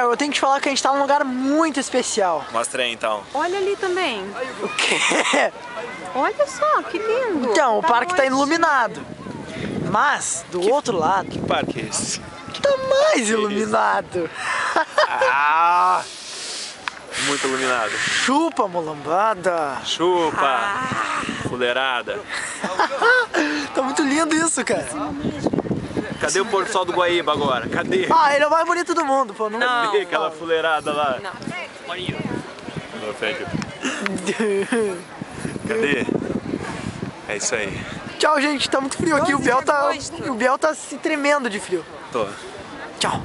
Eu tenho que te falar que a gente tá num lugar muito especial. Mostra aí então. Olha ali também. O quê? Olha só, que lindo. Então, o parque tá noite. iluminado. Mas, do outro lado, Que parque é esse? tá mais iluminado. Ah! Muito iluminado. Chupa, mulambada. Chupa! Fuleirada. Tá muito lindo isso, cara. Cadê o pôr do sol do Guaíba agora? Cadê? Ah, ele é o mais bonito do mundo, pô. Não, Cadê aquela fuleirada lá? Não. thank you. Cadê? É isso aí. Tchau, gente. Tá muito frio aqui. O Biel tá, o Biel tá se tremendo de frio. Tô. Tchau.